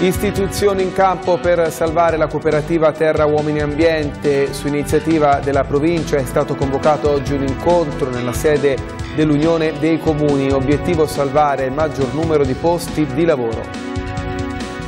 Istituzioni in campo per salvare la cooperativa Terra Uomini Ambiente. Su iniziativa della provincia è stato convocato oggi un incontro nella sede dell'Unione dei Comuni. Obiettivo salvare il maggior numero di posti di lavoro.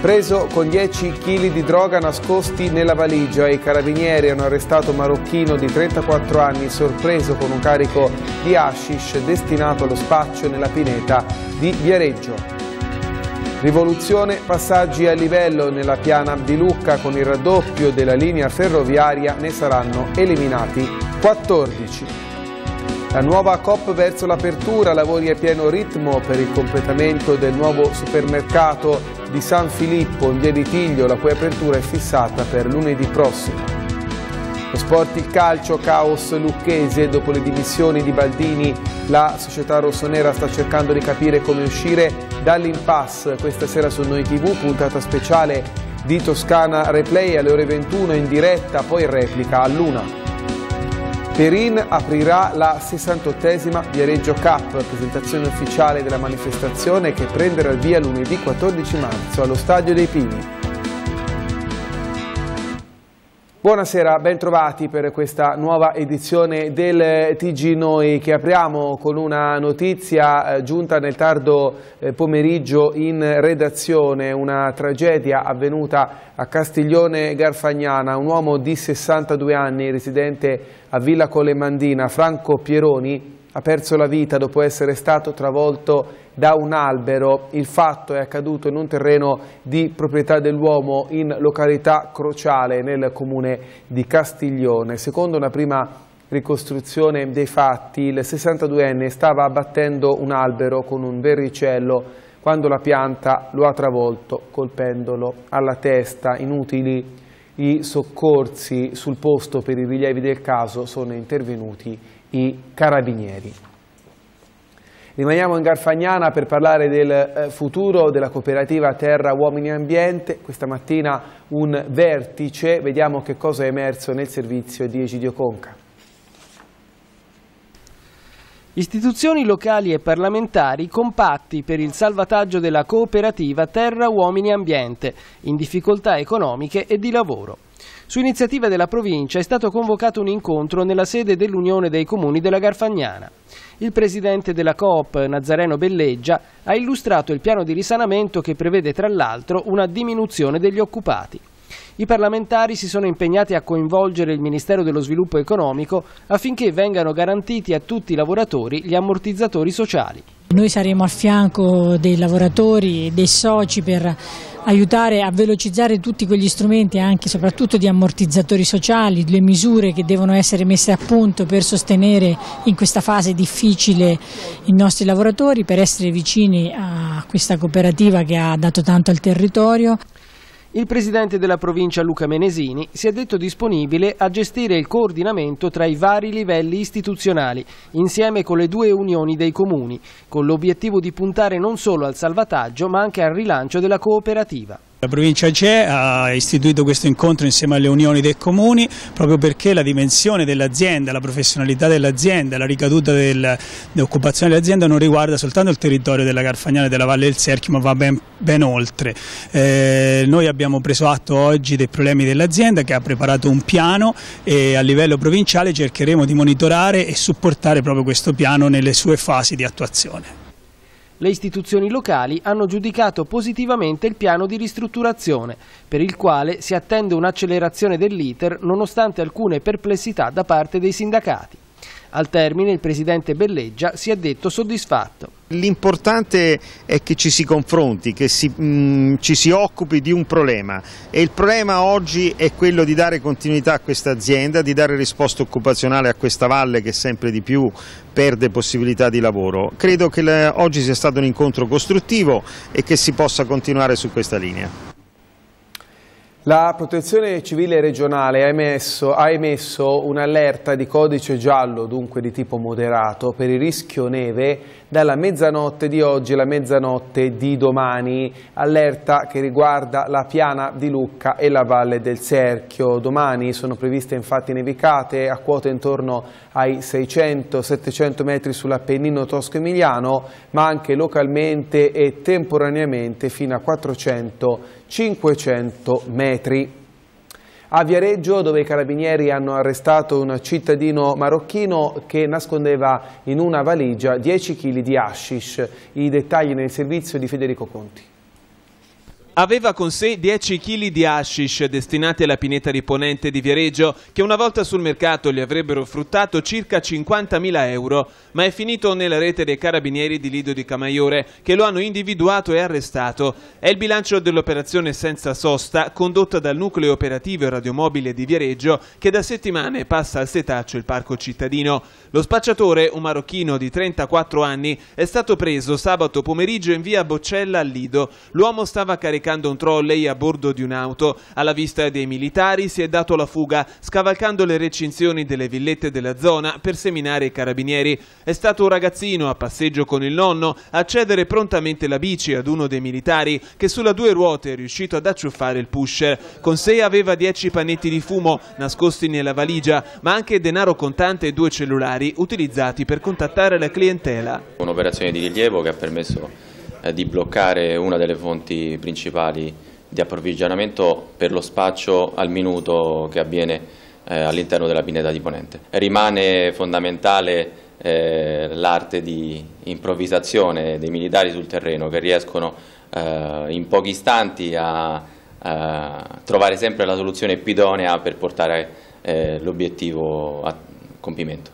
Preso con 10 kg di droga nascosti nella valigia, i carabinieri hanno arrestato un marocchino di 34 anni sorpreso con un carico di hashish destinato allo spaccio nella pineta di Viareggio. Rivoluzione, passaggi a livello nella piana di Lucca con il raddoppio della linea ferroviaria ne saranno eliminati 14. La nuova COP verso l'apertura, lavori a pieno ritmo per il completamento del nuovo supermercato di San Filippo in via di Tiglio, la cui apertura è fissata per lunedì prossimo. Lo sport il calcio, caos lucchese, dopo le dimissioni di Baldini la società rossonera sta cercando di capire come uscire dall'impasse. Questa sera su Noi TV, puntata speciale di Toscana Replay alle ore 21 in diretta, poi replica a Luna. Perin aprirà la 68esima Viareggio Cup, presentazione ufficiale della manifestazione che prenderà il via lunedì 14 marzo allo Stadio dei Pini. Buonasera, ben trovati per questa nuova edizione del TG Noi che apriamo con una notizia eh, giunta nel tardo eh, pomeriggio in redazione, una tragedia avvenuta a Castiglione Garfagnana, un uomo di 62 anni residente a Villa Colemandina, Franco Pieroni, ha perso la vita dopo essere stato travolto da un albero. Il fatto è accaduto in un terreno di proprietà dell'uomo in località Crociale nel comune di Castiglione. Secondo una prima ricostruzione dei fatti, il 62enne stava abbattendo un albero con un verricello quando la pianta lo ha travolto colpendolo alla testa. Inutili i soccorsi sul posto per i rilievi del caso sono intervenuti i carabinieri. Rimaniamo in Garfagnana per parlare del eh, futuro della cooperativa Terra Uomini Ambiente. Questa mattina un vertice, vediamo che cosa è emerso nel servizio di Egidio Conca. Istituzioni locali e parlamentari compatti per il salvataggio della cooperativa Terra Uomini Ambiente, in difficoltà economiche e di lavoro. Su iniziativa della provincia è stato convocato un incontro nella sede dell'Unione dei Comuni della Garfagnana. Il presidente della Coop, Nazareno Belleggia, ha illustrato il piano di risanamento che prevede tra l'altro una diminuzione degli occupati. I parlamentari si sono impegnati a coinvolgere il Ministero dello Sviluppo Economico affinché vengano garantiti a tutti i lavoratori gli ammortizzatori sociali. Noi saremo a fianco dei lavoratori e dei soci per aiutare a velocizzare tutti quegli strumenti anche soprattutto di ammortizzatori sociali, le misure che devono essere messe a punto per sostenere in questa fase difficile i nostri lavoratori, per essere vicini a questa cooperativa che ha dato tanto al territorio. Il presidente della provincia Luca Menesini si è detto disponibile a gestire il coordinamento tra i vari livelli istituzionali, insieme con le due unioni dei comuni, con l'obiettivo di puntare non solo al salvataggio ma anche al rilancio della cooperativa. La provincia CE ha istituito questo incontro insieme alle unioni dei comuni proprio perché la dimensione dell'azienda, la professionalità dell'azienda, la ricaduta dell'occupazione dell'azienda non riguarda soltanto il territorio della Garfagnana e della Valle del Serchio ma va ben, ben oltre. Eh, noi abbiamo preso atto oggi dei problemi dell'azienda che ha preparato un piano e a livello provinciale cercheremo di monitorare e supportare proprio questo piano nelle sue fasi di attuazione. Le istituzioni locali hanno giudicato positivamente il piano di ristrutturazione, per il quale si attende un'accelerazione dell'iter nonostante alcune perplessità da parte dei sindacati. Al termine il presidente Belleggia si è detto soddisfatto. L'importante è che ci si confronti, che si, mh, mm, ci si occupi di un problema e il problema oggi è quello di dare continuità a questa azienda, di dare risposta occupazionale a questa valle che sempre di più perde possibilità di lavoro. Credo che oggi sia stato un incontro costruttivo e che si possa continuare su questa linea. La protezione civile regionale ha emesso, ha emesso un'allerta di codice giallo, dunque di tipo moderato, per il rischio neve dalla mezzanotte di oggi alla mezzanotte di domani. Allerta che riguarda la piana di Lucca e la valle del Serchio. Domani sono previste infatti nevicate a quote intorno ai 600-700 metri sull'Appennino tosco-emiliano, ma anche localmente e temporaneamente fino a 400-500 metri. A Viareggio, dove i carabinieri hanno arrestato un cittadino marocchino che nascondeva in una valigia 10 kg di hashish. I dettagli nel servizio di Federico Conti. Aveva con sé 10 kg di hashish destinati alla pineta riponente di Viareggio, che una volta sul mercato gli avrebbero fruttato circa 50.000 euro, ma è finito nella rete dei carabinieri di Lido di Camaiore, che lo hanno individuato e arrestato. È il bilancio dell'operazione senza sosta, condotta dal nucleo operativo e radiomobile di Viareggio, che da settimane passa al setaccio il parco cittadino. Lo spacciatore, un marocchino di 34 anni, è stato preso sabato pomeriggio in via Boccella al Lido. L'uomo stava caricando caricando un trolley a bordo di un'auto. Alla vista dei militari si è dato la fuga, scavalcando le recinzioni delle villette della zona per seminare i carabinieri. È stato un ragazzino a passeggio con il nonno a cedere prontamente la bici ad uno dei militari che sulla due ruote è riuscito ad acciuffare il pusher. Con sé aveva 10 panetti di fumo nascosti nella valigia, ma anche denaro contante e due cellulari utilizzati per contattare la clientela. Un'operazione di rilievo che ha permesso di bloccare una delle fonti principali di approvvigionamento per lo spaccio al minuto che avviene eh, all'interno della pineta di Ponente. Rimane fondamentale eh, l'arte di improvvisazione dei militari sul terreno che riescono eh, in pochi istanti a, trovare sempre la soluzione più idonea per portare eh, l'obiettivo a compimento.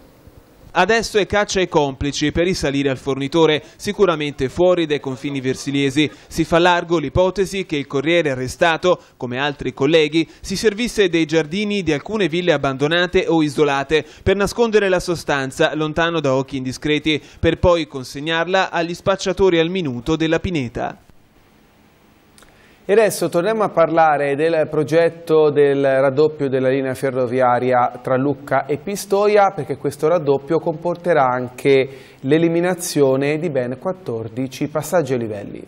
Adesso è caccia ai complici per risalire al fornitore, sicuramente fuori dai confini versiliesi. Si fa largo l'ipotesi che il Corriere arrestato, come altri colleghi, si servisse dei giardini di alcune ville abbandonate o isolate per nascondere la sostanza lontano da occhi indiscreti, per poi consegnarla agli spacciatori al minuto della pineta. E adesso torniamo a parlare del progetto del raddoppio della linea ferroviaria tra Lucca e Pistoia perché questo raddoppio comporterà anche l'eliminazione di ben 14 passaggi a livelli.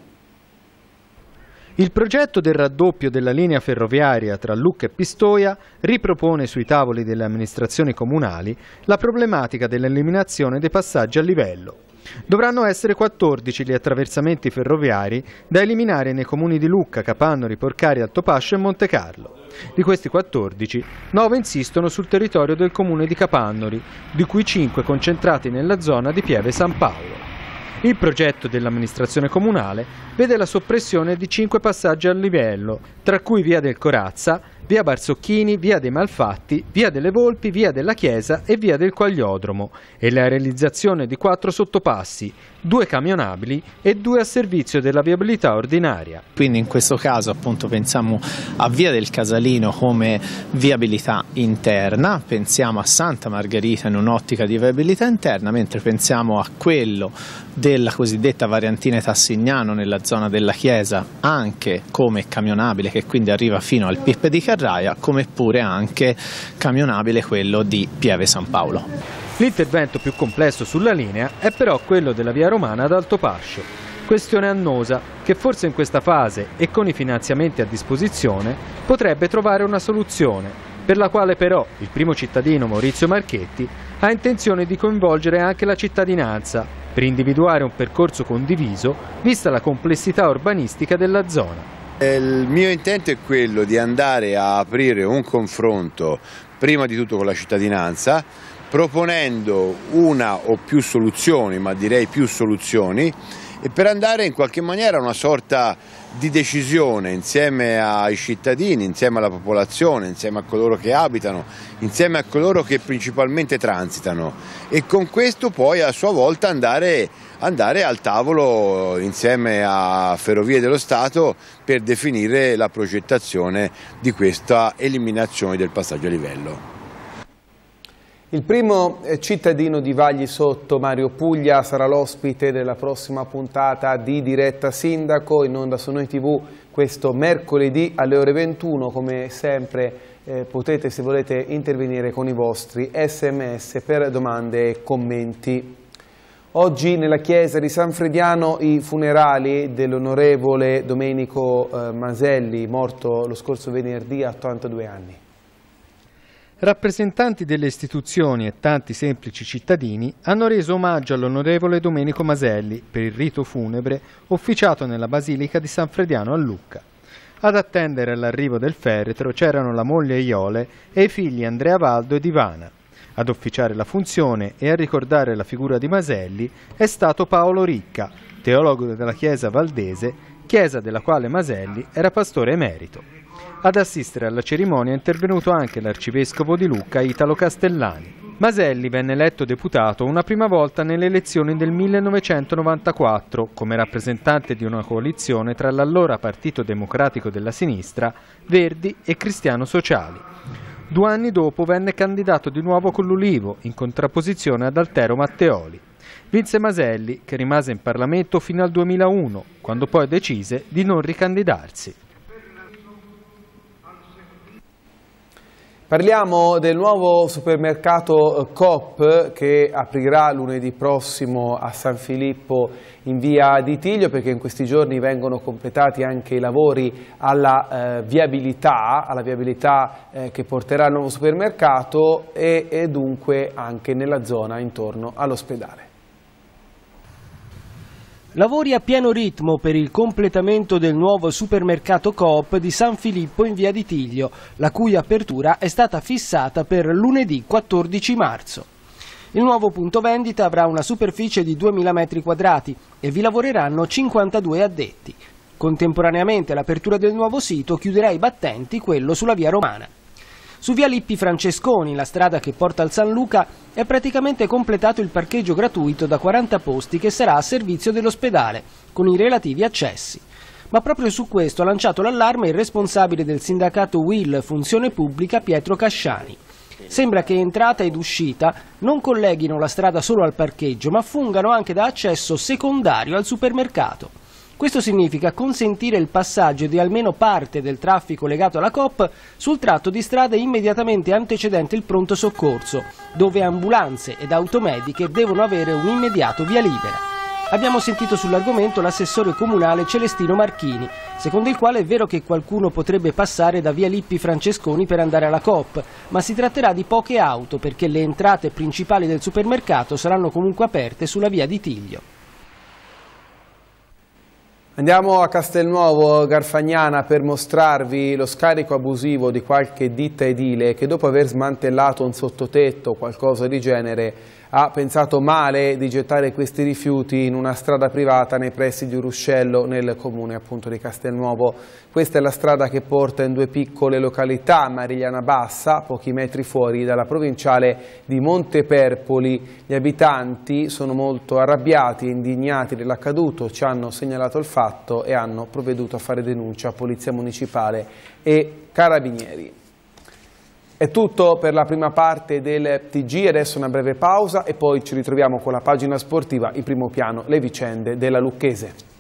Il progetto del raddoppio della linea ferroviaria tra Lucca e Pistoia ripropone sui tavoli delle amministrazioni comunali la problematica dell'eliminazione dei passaggi a livello. Dovranno essere 14 gli attraversamenti ferroviari da eliminare nei comuni di Lucca, Capannori, Porcari, Altopascio e Montecarlo. Di questi 14, 9 insistono sul territorio del comune di Capannori, di cui 5 concentrati nella zona di Pieve San Paolo. Il progetto dell'amministrazione comunale vede la soppressione di 5 passaggi a livello, tra cui via del Corazza, via Barzocchini, via dei Malfatti, via delle Volpi, via della Chiesa e via del Quagliodromo e la realizzazione di quattro sottopassi, due camionabili e due a servizio della viabilità ordinaria. Quindi in questo caso appunto pensiamo a via del Casalino come viabilità interna, pensiamo a Santa Margherita in un'ottica di viabilità interna, mentre pensiamo a quello della cosiddetta variantina Tassignano nella zona della Chiesa anche come camionabile che quindi arriva fino al Pippe di Carraia, come pure anche camionabile quello di Pieve San Paolo. L'intervento più complesso sulla linea è però quello della via romana ad Alto Pascio, questione annosa che forse in questa fase e con i finanziamenti a disposizione potrebbe trovare una soluzione, per la quale però il primo cittadino Maurizio Marchetti ha intenzione di coinvolgere anche la cittadinanza per individuare un percorso condiviso vista la complessità urbanistica della zona. Il mio intento è quello di andare a aprire un confronto prima di tutto con la cittadinanza proponendo una o più soluzioni, ma direi più soluzioni, e per andare in qualche maniera a una sorta di decisione insieme ai cittadini, insieme alla popolazione, insieme a coloro che abitano, insieme a coloro che principalmente transitano. E con questo poi a sua volta andare, andare al tavolo insieme a Ferrovie dello Stato per definire la progettazione di questa eliminazione del passaggio a livello. Il primo eh, cittadino di Vagli Sotto, Mario Puglia, sarà l'ospite della prossima puntata di Diretta Sindaco in onda su Noi TV questo mercoledì alle ore 21. Come sempre eh, potete, se volete, intervenire con i vostri sms per domande e commenti. Oggi nella chiesa di San Frediano i funerali dell'onorevole Domenico eh, Maselli, morto lo scorso venerdì a 82 anni. Rappresentanti delle istituzioni e tanti semplici cittadini hanno reso omaggio all'onorevole Domenico Maselli per il rito funebre officiato nella Basilica di San Frediano a Lucca. Ad attendere l'arrivo del feretro c'erano la moglie Iole e i figli Andrea Valdo ed Ivana. Ad officiare la funzione e a ricordare la figura di Maselli è stato Paolo Ricca, teologo della Chiesa Valdese, chiesa della quale Maselli era pastore emerito. Ad assistere alla cerimonia è intervenuto anche l'arcivescovo di Lucca Italo Castellani. Maselli venne eletto deputato una prima volta nelle elezioni del 1994 come rappresentante di una coalizione tra l'allora Partito Democratico della Sinistra, Verdi e Cristiano Sociali. Due anni dopo venne candidato di nuovo con l'Ulivo, in contrapposizione ad Altero Matteoli. Vinse Maselli, che rimase in Parlamento fino al 2001, quando poi decise di non ricandidarsi. Parliamo del nuovo supermercato Coop che aprirà lunedì prossimo a San Filippo in via di Tiglio perché in questi giorni vengono completati anche i lavori alla eh, viabilità, alla viabilità eh, che porterà il nuovo supermercato e, e dunque anche nella zona intorno all'ospedale. Lavori a pieno ritmo per il completamento del nuovo supermercato Coop di San Filippo in via di Tiglio, la cui apertura è stata fissata per lunedì 14 marzo. Il nuovo punto vendita avrà una superficie di 2.000 m2 e vi lavoreranno 52 addetti. Contemporaneamente all'apertura del nuovo sito chiuderà i battenti quello sulla via Romana. Su via Lippi Francesconi, la strada che porta al San Luca, è praticamente completato il parcheggio gratuito da 40 posti che sarà a servizio dell'ospedale, con i relativi accessi. Ma proprio su questo ha lanciato l'allarme il responsabile del sindacato Will Funzione Pubblica Pietro Casciani. Sembra che entrata ed uscita non colleghino la strada solo al parcheggio, ma fungano anche da accesso secondario al supermercato. Questo significa consentire il passaggio di almeno parte del traffico legato alla COP sul tratto di strada immediatamente antecedente il pronto soccorso, dove ambulanze ed automediche devono avere un immediato via libera. Abbiamo sentito sull'argomento l'assessore comunale Celestino Marchini, secondo il quale è vero che qualcuno potrebbe passare da via Lippi Francesconi per andare alla Coop, ma si tratterà di poche auto perché le entrate principali del supermercato saranno comunque aperte sulla via di Tiglio. Andiamo a Castelnuovo Garfagnana per mostrarvi lo scarico abusivo di qualche ditta edile che dopo aver smantellato un sottotetto o qualcosa di genere ha pensato male di gettare questi rifiuti in una strada privata nei pressi di Ruscello nel comune appunto di Castelnuovo. Questa è la strada che porta in due piccole località, Marigliana Bassa, pochi metri fuori dalla provinciale di Monteperpoli. Gli abitanti sono molto arrabbiati e indignati dell'accaduto, ci hanno segnalato il fatto e hanno provveduto a fare denuncia a Polizia Municipale e Carabinieri. È tutto per la prima parte del TG, adesso una breve pausa e poi ci ritroviamo con la pagina sportiva in primo piano, le vicende della Lucchese.